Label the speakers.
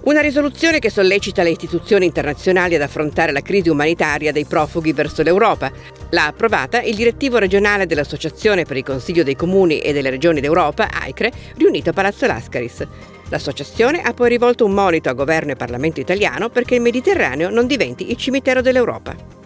Speaker 1: Una risoluzione che sollecita le istituzioni internazionali ad affrontare la crisi umanitaria dei profughi verso l'Europa. L'ha approvata il direttivo regionale dell'Associazione per il Consiglio dei Comuni e delle Regioni d'Europa, AICRE, riunito a Palazzo Lascaris. L'associazione ha poi rivolto un monito a governo e Parlamento italiano perché il Mediterraneo non diventi il cimitero dell'Europa.